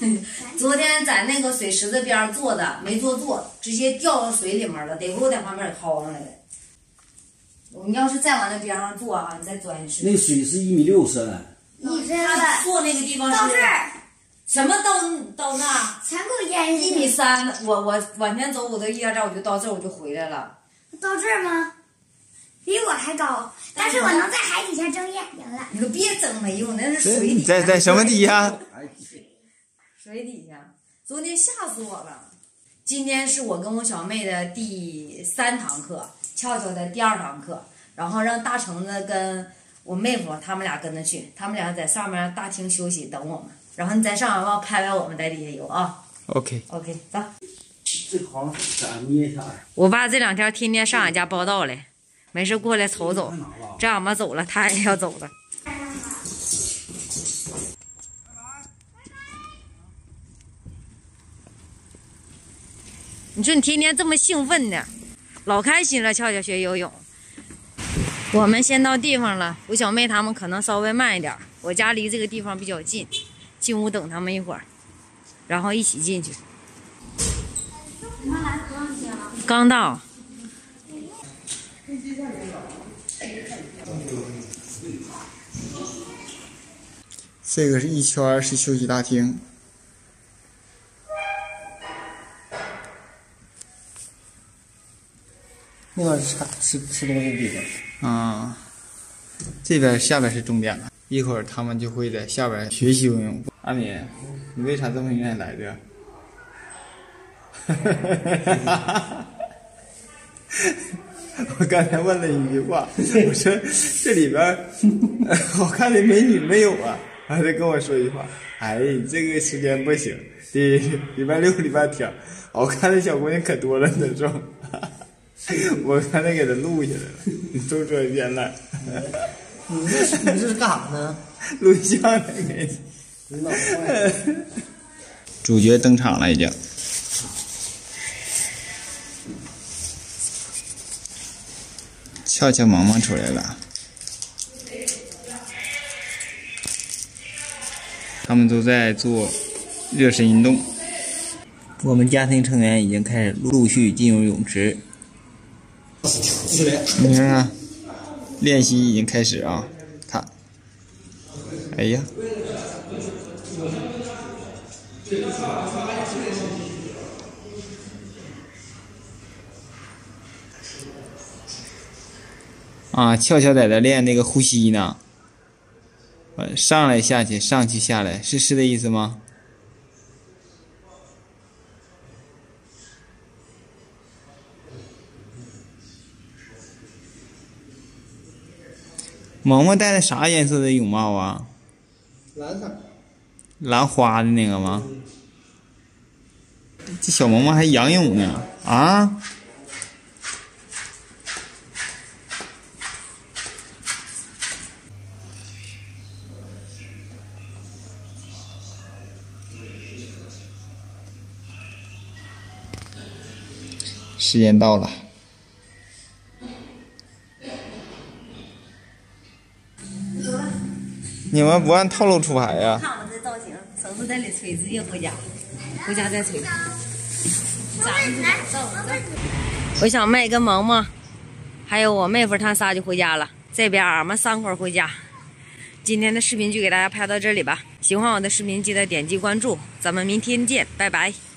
昨天在那个水池子边儿坐的，没坐坐，直接掉到水里面了，得亏我在旁边掏上来的。你要是再往那边上坐啊，你再钻进去。那水是一米六深，你这他坐那个地方是到这儿什么到到那全给我淹一米三，我我往前走，我都一点点我就到这儿我就回来了。到这儿吗？比我还高，但是我能在海底下睁眼睛了。你可别整没用，那是水底。在在什么底下？哎，水底下。昨天吓死我了。今天是我跟我小妹的第三堂课，俏俏的第二堂课，然后让大橙子跟我妹夫他们俩跟着去，他们俩在上面大厅休息等我们。然后你在上面帮我拍拍我们在底下游啊。OK，OK，走。这好像咱捏一下。我爸这两天天天上俺家报道来，没事过来瞅瞅。这俺妈走了，他也要走了。你说你天天这么兴奋呢，老开心了。俏俏学游泳，我们先到地方了。我小妹他们可能稍微慢一点，我家离这个地方比较近，进屋等他们一会儿，然后一起进去。刚到。这个是一圈是休息大厅，那边是吃吃东西的地方。啊，这边下边是终点了，一会儿他们就会在下边学习游泳。阿敏，你为啥这么愿意来这？我刚才问了一句话，我说这里边好看的美女没有啊？然后他跟我说一句话，哎，这个时间不行，得礼拜六、礼拜天，好看的小姑娘可多了呢，是吧？我刚才给他录下来了，你都说一遍了，你这是你这是干啥呢？录像呢给你。你脑袋主角登场了，已经。俏俏萌萌出来了，他们都在做热身运动。我们家庭成员已经开始陆续进入泳池。你看看，练习已经开始啊！看，哎呀。啊，俏俏在这练那个呼吸呢。上来下去，上去下来，是是这意思吗？萌萌戴的啥颜色的泳帽啊？蓝色。蓝花的那个吗？这小萌萌还仰泳呢啊！时间到了，你们不按套路出牌呀、看我这造型，绳子在里吹，直接回家，回家再吹。我小妹跟萌萌，还有我妹夫，他仨就回家了。这边俺们三口回家。今天的视频就给大家拍到这里吧。喜欢我的视频，记得点击关注。咱们明天见，拜拜。